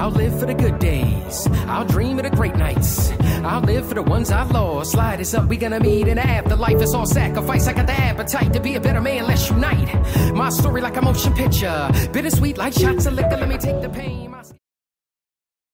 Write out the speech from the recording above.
I'll live for the good days. I'll dream of the great nights. I'll live for the ones I've lost. Slide is up, we gonna meet in the afterlife. It's all sacrifice. I got the appetite to be a better man. Let's unite. My story like a motion picture. Bittersweet like shots of liquor. Let me take the pain. My-